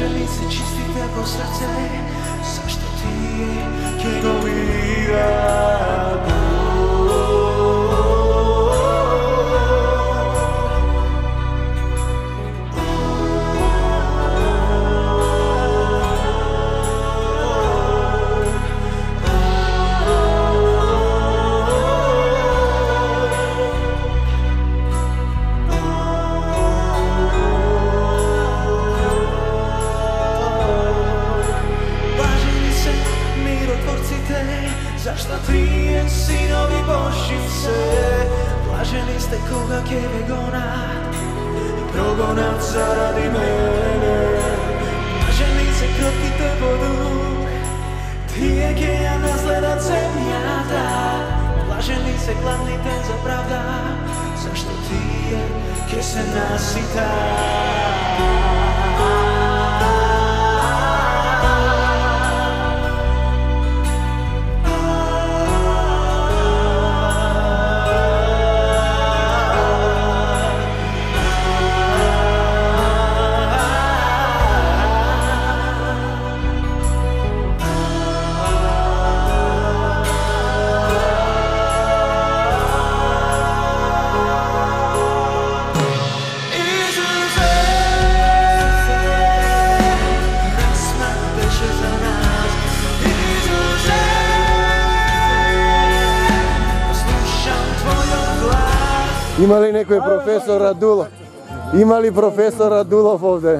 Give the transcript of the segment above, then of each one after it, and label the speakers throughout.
Speaker 1: Блажени се чистите по
Speaker 2: Има ли некој професор Радулов? Има ли професор Радулов овде?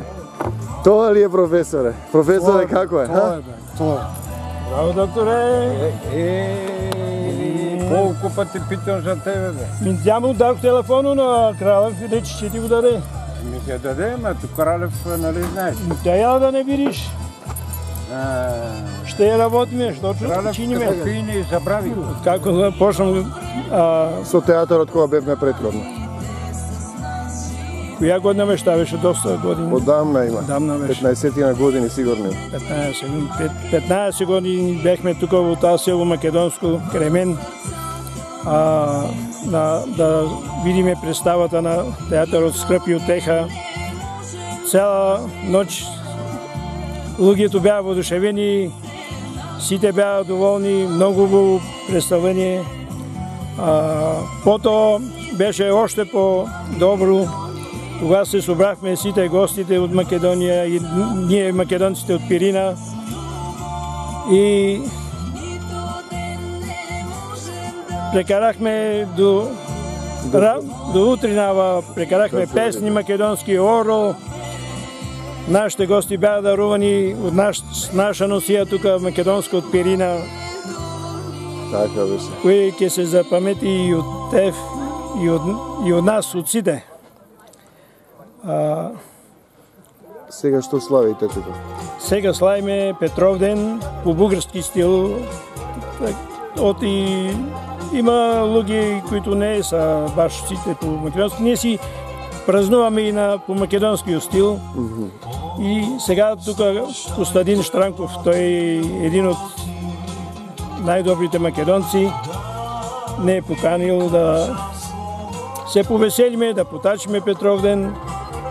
Speaker 2: Тоа ли е професоре? Професоре како е?
Speaker 3: Тоа е, бе, тоа е. Браво, докторе.
Speaker 4: Е, колку пати питам за тебе, бе.
Speaker 3: Ми тя му дав телефону на Кралев и рече, че ти го даде.
Speaker 4: Ми ќе даде, ма ту Кралев, нали знаеш.
Speaker 3: Тя ја да не видиш.
Speaker 4: А,
Speaker 3: Ще ја работиме, што чиниме.
Speaker 4: како пине и забрави.
Speaker 3: Како да почнам, а,
Speaker 2: Со театарот кога бевме предходно.
Speaker 3: која година ме ставеше доста години.
Speaker 2: Одамна има.
Speaker 3: Одамна беше.
Speaker 2: 15 на години сигурно.
Speaker 3: 15, години. Пет- 15 години бехме тука во таа село Македонско, Кремен, а, на, да видиме представата на театарот Скрп и утеха. Цела ноќ луѓето беа воодушевени, сите беа доволни, многу убаво представление. А, потоа беше оште по добро кога се собравме сите гостите од Македонија и ние македонците од Пирина и прекарахме до до утринава прекарахме песни македонски оро Нашите гости беа дарувани од наш, наша носија тука македонско од Пирина,
Speaker 2: Така беше.
Speaker 3: кој ќе се запамети и од тев и од, и од нас, од сите. А,
Speaker 2: Сега што славите тука?
Speaker 3: Сега славиме Петровден по бугарски стил. Так, Оти има луѓе които не се баш сите по македонски. Ние си празнуваме и на по македонски стил. И сега тука Костадин Штранков, тој е един од најдобрите македонци, не е поканил да се повеселиме, да потачиме Петровден,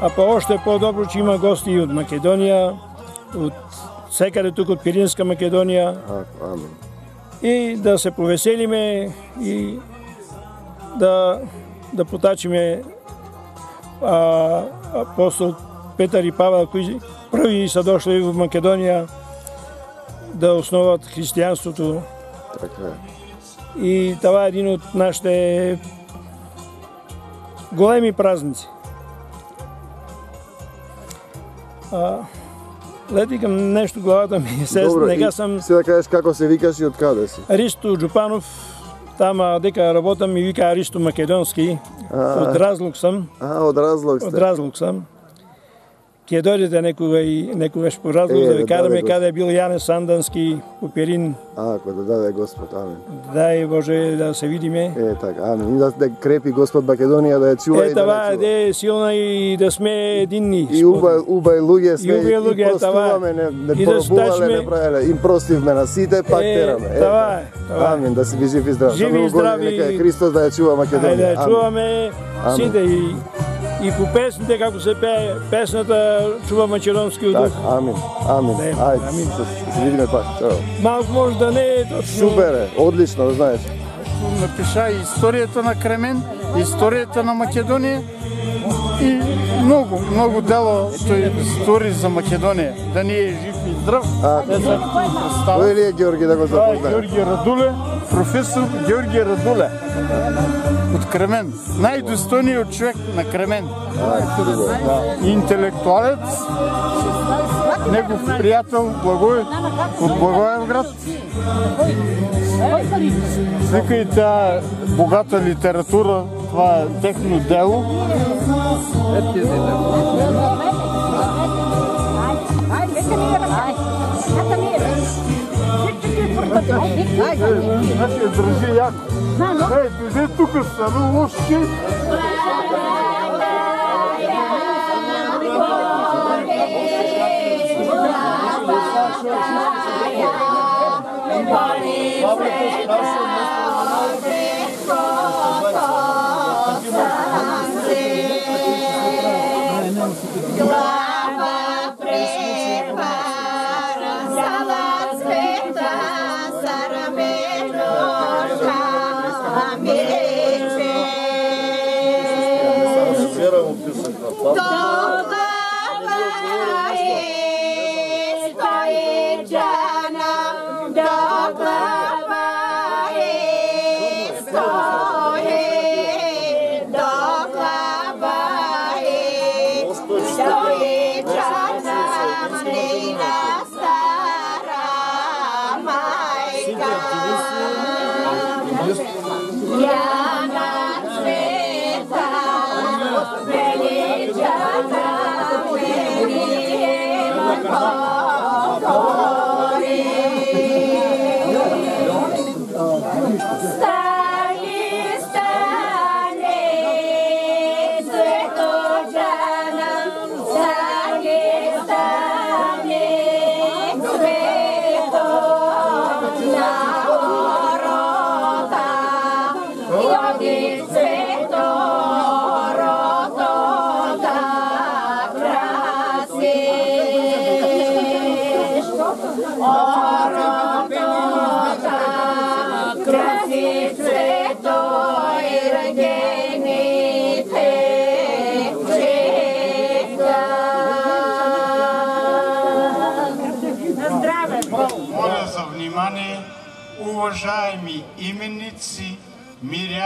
Speaker 3: а па още по-добро, че има гости и од Македонија, од секаде тук од Пиринска Македонија
Speaker 2: амен.
Speaker 3: и да се повеселиме и да да потачиме а, апостол Петар и Павел кои први са дошли во Македонија да основат христијанството
Speaker 2: Така
Speaker 3: и това е един от нашите големи празници. А, летикам нещо главата ми се
Speaker 2: Добро,
Speaker 3: нега
Speaker 2: и
Speaker 3: сам
Speaker 2: Се да кажеш како се викаш и од каде си?
Speaker 3: Ристо Джупанов, тама дека работам ми вика Аристо Македонски, од Разлог сам,
Speaker 2: А, од разлог
Speaker 3: од
Speaker 2: сте.
Speaker 3: Разлог сам. Ќе дојдете некога и некогаш по разговор да
Speaker 2: да
Speaker 3: ви кажеме
Speaker 2: даде
Speaker 3: каде е бил Јане Сандански по Перин.
Speaker 2: А, ако да даде Господ, амин.
Speaker 3: Дај Боже да се видиме.
Speaker 2: Е, така, амин. И да, да крепи Господ Македонија, да ја чува
Speaker 3: Е,
Speaker 2: и да
Speaker 3: това
Speaker 2: не чува.
Speaker 3: е силна и да сме единни.
Speaker 2: И уба, уба и луѓе сме,
Speaker 3: И убави луѓе,
Speaker 2: и простуваме, не, не
Speaker 3: И да стачме-
Speaker 2: не правеле, им простивме на сите, пак
Speaker 3: Е,
Speaker 2: тераме. Е,
Speaker 3: това е, това.
Speaker 2: Амин, да си ви жив и здрав.
Speaker 3: Живи и здрави.
Speaker 2: Нека Христос да ја чува Македонија.
Speaker 3: Ајде,
Speaker 2: Амин.
Speaker 3: чуваме
Speaker 2: Амин.
Speaker 3: сите и и по песните како се пее песната чува македонски дух.
Speaker 2: Така, амин, амин. Ајде,
Speaker 3: амин.
Speaker 2: се, се видиме пак. Чао.
Speaker 3: Малку може да не е точно.
Speaker 2: Супер е, одлично, да знаеш.
Speaker 5: напиша историјата на Кремен, историјата на Македонија и многу, многу дело тој стори за Македонија. Да ни е жив и здрав.
Speaker 2: А. Тој ли е Георги да го запознае?
Speaker 5: Георги Радуле, професор Георги Радуле од Кремен. Најдостојниот човек на Кремен. Да. Интелектуалец, негов пријател Благој од Благоевград. Вика и таа богата литература, това е техно дело. Значи ја држи јако. Еј, дојде тука стану Lava,
Speaker 6: prepara, salas fetas, saramenosas, amigos.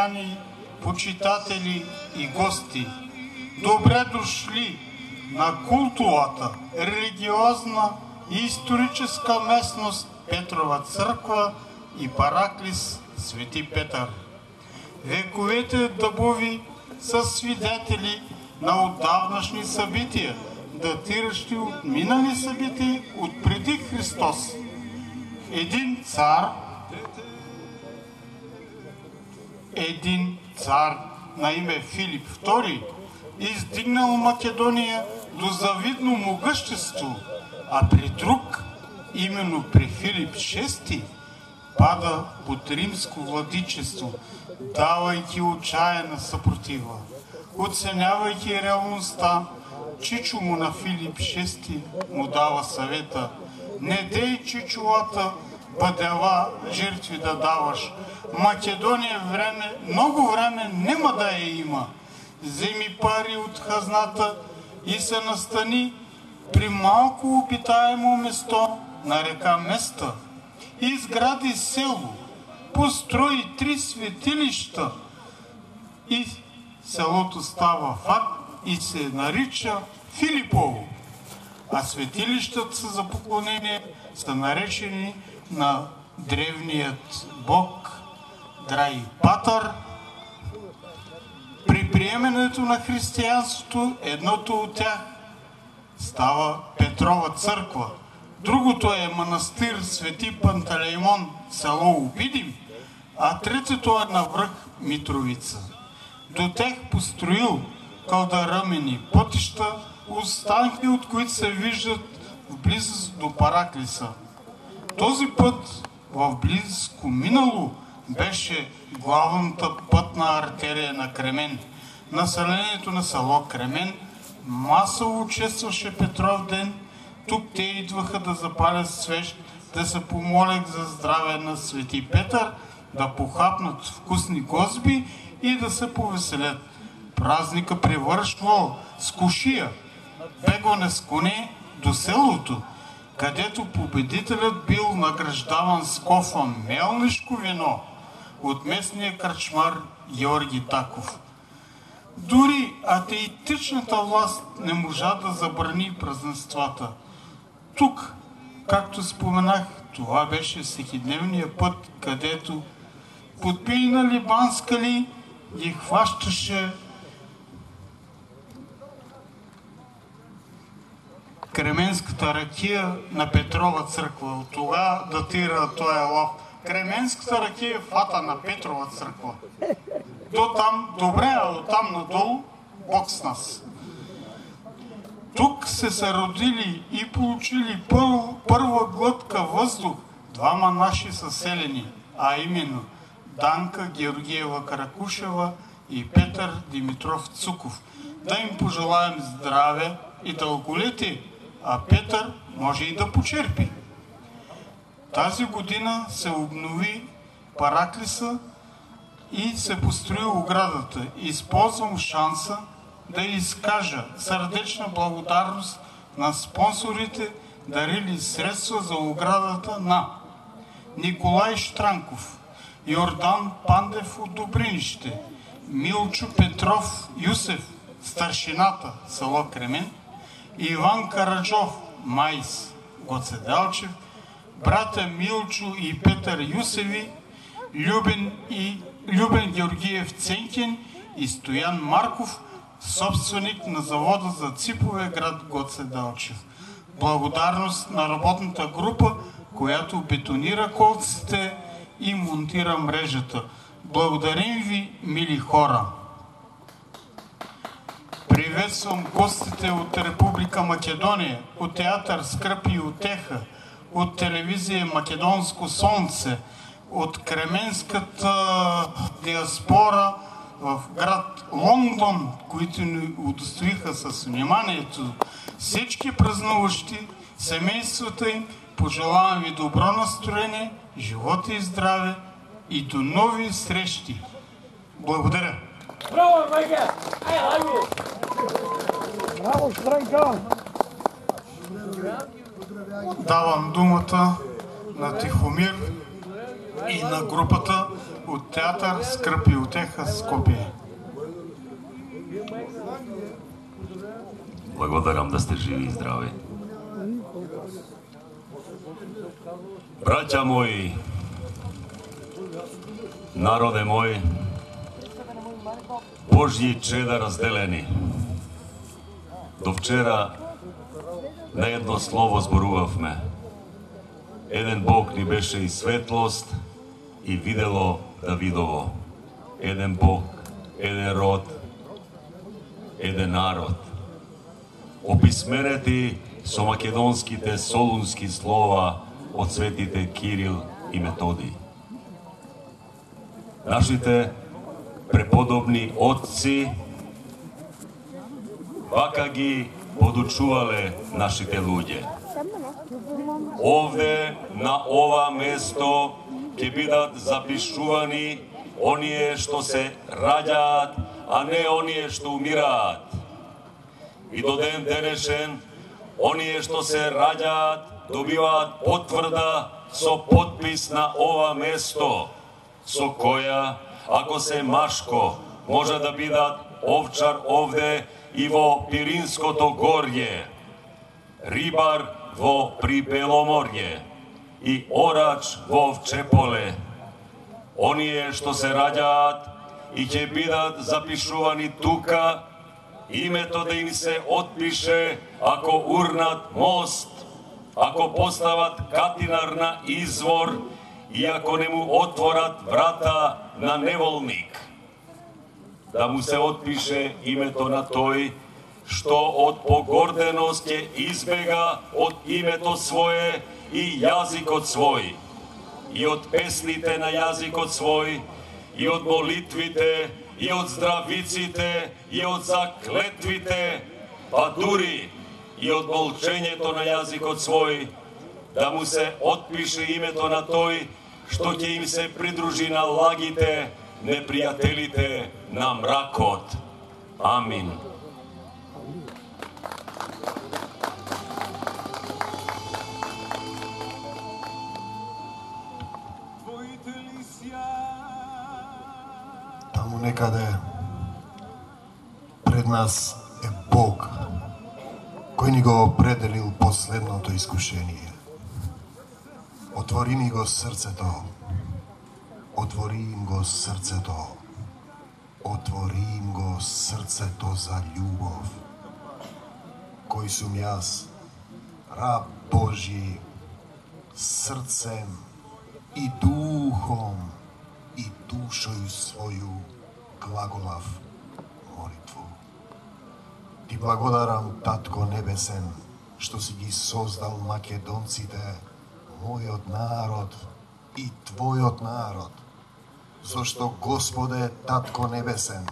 Speaker 6: Миряни, почитатели и гости. Добре дошли на култовата, религиозна и историческа местност Петрова црква и Параклис Свети Петар. Вековете да дъбови са свидетели на отдавнашни събития, датиращи от минали събития от преди Христос. Един цар, един цар на име Филип II, издигнал Македонија до завидно могъщество, а при друг, именно при Филип VI, пада под римско владичество, давајќи отчаяна съпротива. Оценявајќи реалността, Чичо му на Филип VI му дава съвета. Не дей чичулата, бъдева жертви да даваш. Македония време, много време нема да я има. Земи пари от хазната и се настани при малко обитаемо место на река Места. Изгради село, построи три светилишта и селото става факт и се нарича Филипово. А светилищата за поклонение са наречени на древниот бог Драй Патор. При приемането на християнството едното од тях става Петрова црква. Другото е манастир Свети Пантелеймон, село Обидим, а третото е на връх Митровица. До тех построил калдарамени пътища, останки от които се виждат в близост до Параклиса. Този път в близко минало беше главната пътна артерия на Кремен. Населението на село Кремен масово честваше Петров ден. Тук те идваха да запалят свещ, да се помолят за здраве на Свети Петър, да похапнат вкусни гозби и да се повеселят. Празника превършвал с кушия, бегване с коне до селото, където победителят бил награждаван с кофа мелнишко вино от местния кръчмар Георги Таков. Дори атеитичната власт не можа да забрани празненствата. Тук, както споменах, това беше всекидневния път, където подпийна либанска ли ги хващаше Кременската ракија на Петрова црква, От тога датира тоа лов. Кременската ракија фата на Петрова црква. До там, добре, а от там надолу Бог с нас. Тук се се родили и получили първо, първа глътка въздух двама наши съселени, а именно Данка Георгиева Каракушева и Петър Димитров Цуков. Да им пожелаем здраве и да дълголетие, а Петар може и да почерпи. Тази година се обнови Параклиса и се построи оградата. Използвам шанса да изкажа сърдечна благодарност на спонсорите, дарили средства за оградата на Николай Штранков, Йордан Пандев от Добринище, Милчо Петров Юсеф, старшината, село Кремен, Иван Караджов, Майс, Гоцеделчев, брата Милчо и Петър Юсеви, Любен, и, Любен Георгиев Ценкин и Стоян Марков, собственик на завода за ципове град Гоце Делчев. Благодарност на работната група, която бетонира колците и монтира мрежата. Благодарим ви, мили хора! Приветствам гостите од Република Македонија, од Театар Скръп и Утеха, од телевизија Македонско Сонце, од кременската диаспора в град Лондон, които ни удостоиха с вниманието. Всички празнуващи, семействата им, пожелавам ви добро настроение, живота и здраве и до нови срещи. Благодаря!
Speaker 3: Браво, майка! Ай, лаймо! Браво, Странка!
Speaker 6: Давам думата на Тихомир и на групата от театър Скръп и Отеха Скопие.
Speaker 7: Благодарам да сте живи и здрави. Браќа мои, народе мој, Божји чеда разделени. До вчера на едно слово зборувавме. Еден Бог ни беше и светлост, и видело Давидово. Еден Бог, еден род, еден народ. Описменети со македонските солунски слова од светите Кирил и Методи. Нашите преподобни отци вака ги подучувале нашите луѓе. Овде, на ова место, ќе бидат запишувани оние што се раѓаат, а не оние што умираат. И до ден денешен, оние што се раѓаат, добиваат потврда со подпис на ова место, со која, ако се машко, може да бидат овчар овде и во Пиринското горје, рибар во Прибеломорје и орач во вчеполе, Оние што се раѓаат и ќе бидат запишувани тука, името да им се отпише, ако урнат мост, ако постават катинар на извор и ако не му отворат врата на неволник. Да му се отпише името на тој што од погорденост ќе избега од името свое и јазикот свој, и од песните на јазикот свој, и од молитвите, и од здравиците, и од заклетвите, па дури и од молчењето на јазикот свој, да му се отпише името на тој што ќе им се придружи на лагите, непријателите на мракот. Амин.
Speaker 8: Таму некаде пред нас е Бог, кој ни го определил последното искушение. Отвори ми го срцето, отвори им го срцето, отвори им го срцето за љубов. Кој сум јас, раб Божи, срцем и духом и душој своју глаголав молитву. Ти благодарам, Татко Небесен, што си ги создал македонците, мојот народ и Твојот народ. Зошто, Господе, Татко Небесен,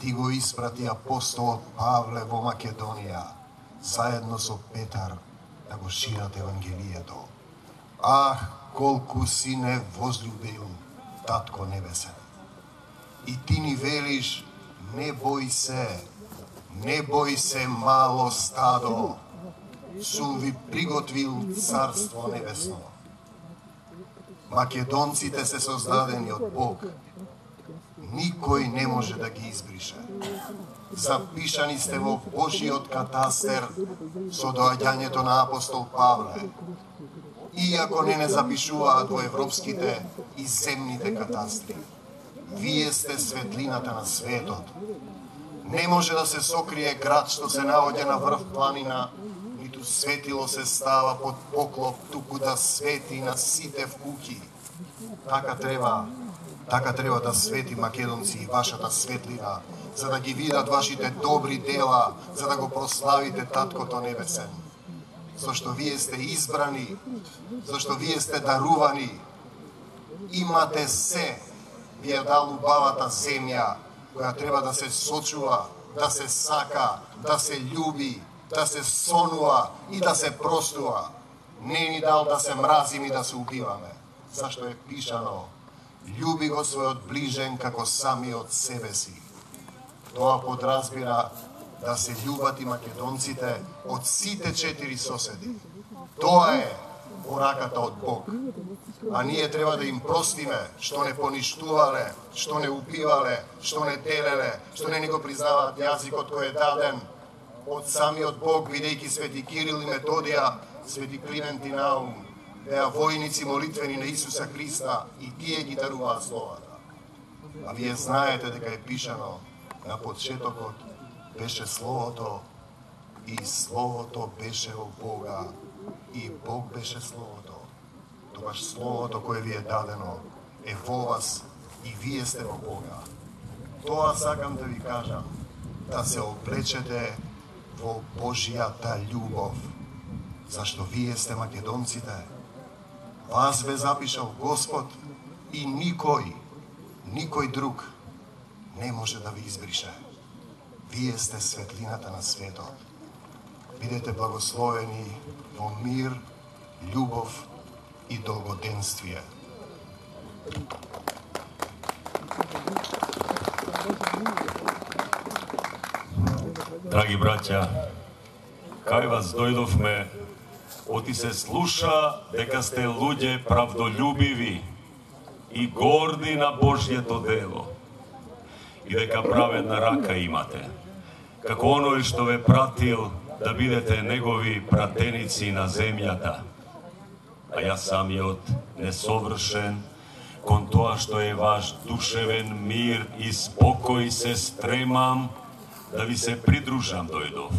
Speaker 8: Ти го испрати апостолот Павле во Македонија, заедно со Петар, да го шират Евангелието. Ах, колку си не возлюбил, Татко Небесен. И Ти ни велиш, не бој се, не бој се, мало стадо, сум ви приготвил Царство Небесно. Македонците се создадени од Бог. Никој не може да ги избрише. Запишани сте во Божиот катастер со доаѓањето на апостол Павле. Иако не не запишуваат во европските и земните катастри. Вие сте светлината на светот. Не може да се сокрие град што се наоѓа на врв планина, светило се става под поклоп, туку да свети на сите вкуки. Така треба, така треба да свети македонци и вашата светлина, за да ги видат вашите добри дела, за да го прославите Таткото Небесен. Зашто вие сте избрани, зашто вие сте дарувани, имате се, ви е дал убавата земја, која треба да се сочува, да се сака, да се љуби, да се сонува и да се простува. Не ни дал да се мразим и да се убиваме. Зашто е пишано, љуби го својот ближен како самиот себе си. Тоа подразбира да се љубат и македонците од сите четири соседи. Тоа е пораката од Бог. А ние треба да им простиме што не поништувале, што не убивале, што не делеле, што не ни го признаваат јазикот кој е даден од самиот Бог, бидејќи свети Кирил и Методија, свети Климент и Наум, беа војници молитвени на Исуса Христа и тие ги даруваа словата. А вие знаете дека е пишано на подшетокот беше Словото и Словото беше во Бога и Бог беше Словото. Тогаш Словото кое ви е дадено е во вас и вие сте во Бога. Тоа сакам да ви кажам, да се облечете во Божијата љубов, зашто вие сте македонците. Вас ве запишал Господ и никој, никој друг не може да ви избрише. Вие сте светлината на светот. Бидете благословени во мир, љубов и долгоденствие.
Speaker 7: Драги браќа, кај вас дојдовме, оти се слуша дека сте луѓе правдолюбиви и горди на Божјето дело и дека праведна рака имате, како оној што ве пратил да бидете негови пратеници на земјата. А јас самиот несовршен, кон тоа што е ваш душевен мир и спокој се стремам да ви се придружам да дојдов.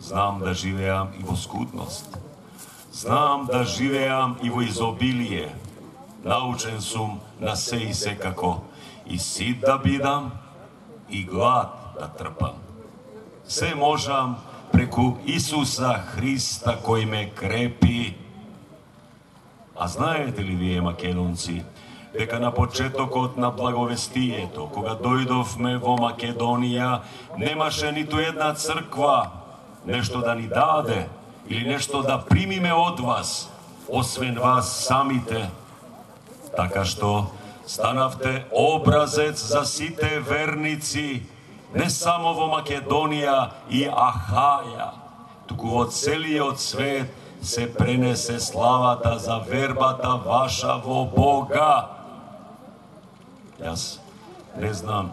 Speaker 7: Знам да живеам и во скудност. Знам да живеам и во изобилие. Научен сум на се и секако. И сит да бидам, и глад да трпам. Се можам преку Исуса Христа кој ме крепи. А знаете ли вие, македонци, дека на почетокот на благовестието, кога дојдовме во Македонија, немаше ниту една црква нешто да ни даде или нешто да примиме од вас, освен вас самите. Така што станавте образец за сите верници, не само во Македонија и Ахаја, туку во целиот свет се пренесе славата за вербата ваша во Бога. Јас не знам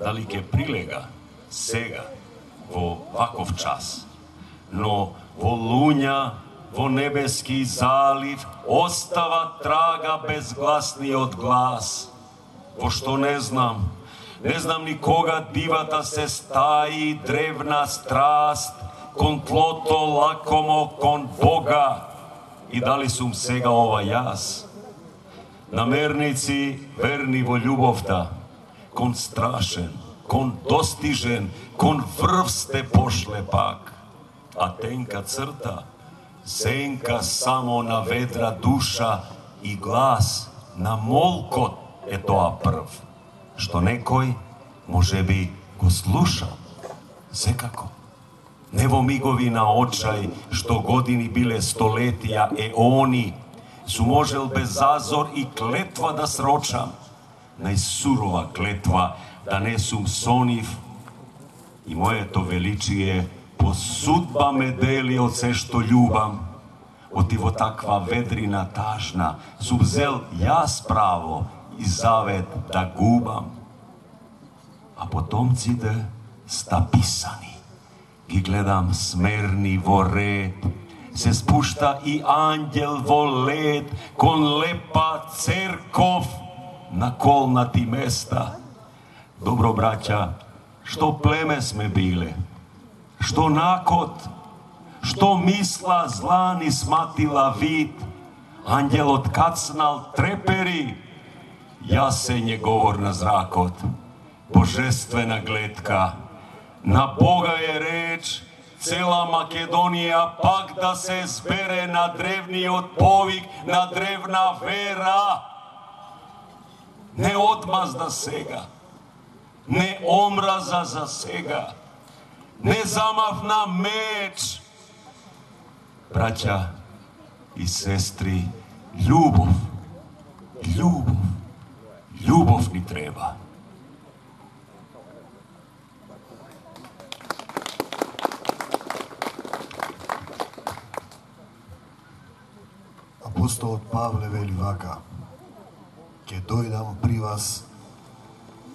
Speaker 7: дали ќе прилега сега во ваков час, но во луња, во небески залив, остава трага безгласниот глас, во што не знам, не знам ни кога дивата се стаи древна страст, кон тлото лакомо кон Бога, и дали сум сега ова јас, намерници верни во љубовта, кон страшен, кон достижен, кон врв сте пошле пак, а тенка црта, сенка само на ведра душа и глас на молкот е тоа прв, што некој може би го слуша. секако. Не во мигови на очај, што години биле столетија, е Сум можел без зазор и клетва да срочам, најсурова клетва, да не сум сонив, и моето величие по судба ме дели од се што љубам, оти во таква ведрина тажна, сум зел јас право и завет да губам. А потомците ста писани, ги гледам смерни во ред, се спушта и ангел во лед, кон лепа церков на колнати места. Добро, браќа, што племе сме биле, што накот, што мисла зла ни сматила вид, ангелот кацнал трепери, јас се не говор на зракот, божествена гледка, на Бога е реч, цела Македонија пак да се збере на древниот повик, на древна вера. Не одмазда сега, не омраза за сега, не замавна меч. Браќа и сестри, љубов, љубов, љубов ни треба.
Speaker 8: Апостолот Павле вели вака, ќе дојдам при вас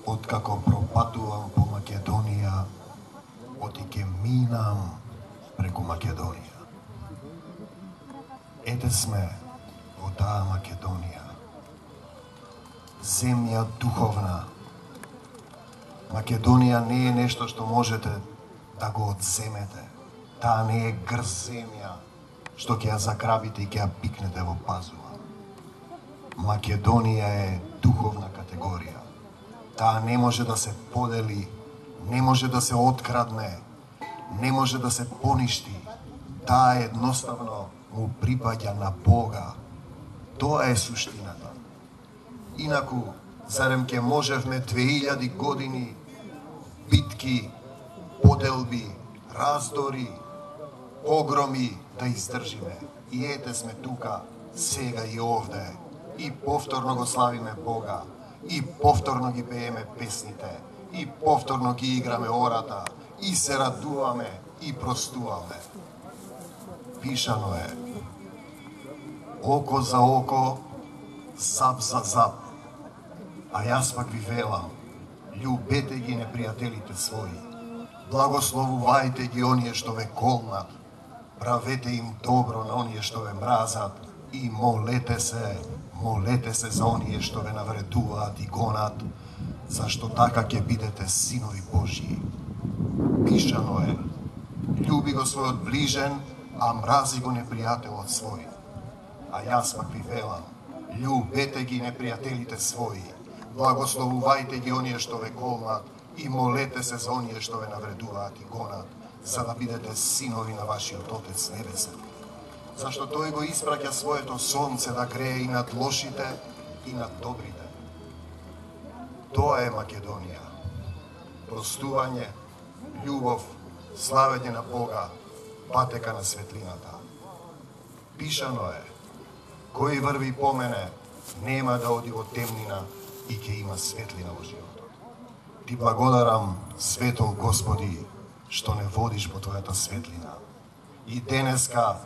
Speaker 8: откако пропатувам по Македонија, оти ќе минам преку Македонија. Ете сме во таа Македонија. Земја духовна. Македонија не е нешто што можете да го одземете. Таа не е грз земја што ќе ја закрабите и ќе ја пикнете во пазува. Македонија е духовна категорија. Таа не може да се подели, не може да се открадне, не може да се поништи. Таа едноставно му припаѓа на Бога. Тоа е суштината. Инаку, зарем ке можевме 2000 години битки, поделби, раздори, погроми да издржиме. И ете сме тука, сега и овде. И повторно го славиме Бога. И повторно ги пееме песните. И повторно ги играме ората. И се радуваме и простуваме. Пишано е. Око за око, зап за зап. А јас пак ви велам, љубете ги непријателите своји. Благословувајте ги оние што ве колнат, правете им добро на оние што ве мразат и молете се, молете се за оние што ве навредуваат и гонат, зашто така ќе бидете синови Божии. Пишано е, Љуби го својот ближен, а мрази го непријателот свој. А јас пак ви велам, љубете ги непријателите своји, благословувајте ги оние што ве колнат и молете се за оние што ве навредуваат и гонат, за да бидете синови на вашиот Отец Небесен. Зашто Тој го испраќа своето сонце да грее и над лошите и над добрите. Тоа е Македонија. Простување, љубов, славење на Бога, патека на светлината. Пишано е, кој врви по мене, нема да оди во темнина и ќе има светлина во животот. Ти благодарам, светол Господи, што не водиш по Твојата светлина. И денеска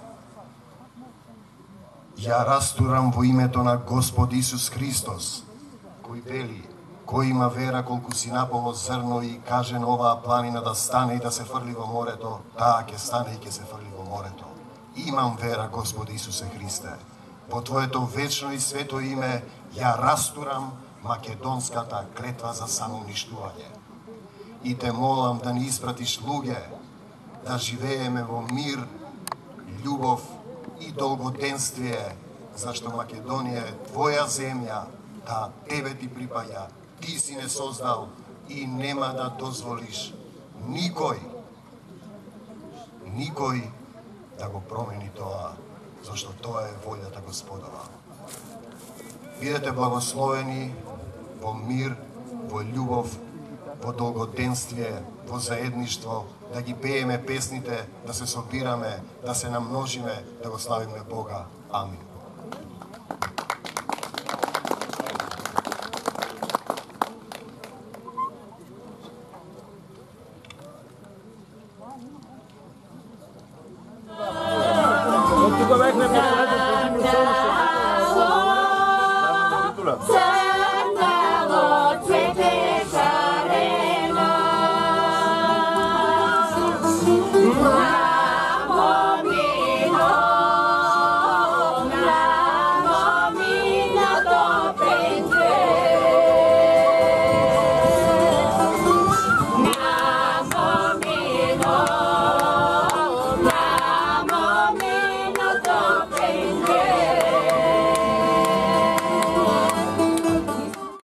Speaker 8: ја растурам во името на Господ Исус Христос, кој вели, кој има вера колку си наполно зрно и каже на оваа планина да стане и да се фрли во морето, таа ќе стане и ќе се фрли во морето. Имам вера, Господ Исусе Христе. Во Твоето вечно и свето име ја растурам македонската клетва за самоуништување. И те молам да ни испратиш луѓе, да живееме во мир, љубов и долгоденствие, зашто Македонија е Твоја земја, да Тебе ти припаја, Ти си не создал и нема да дозволиш никој, никој да го промени тоа, зашто тоа е волјата Господова. Бидете благословени во мир, во љубов, во долгоденствие, во заедништво, да ги пееме песните, да се собираме, да се намножиме, да го славиме Бога. Амин.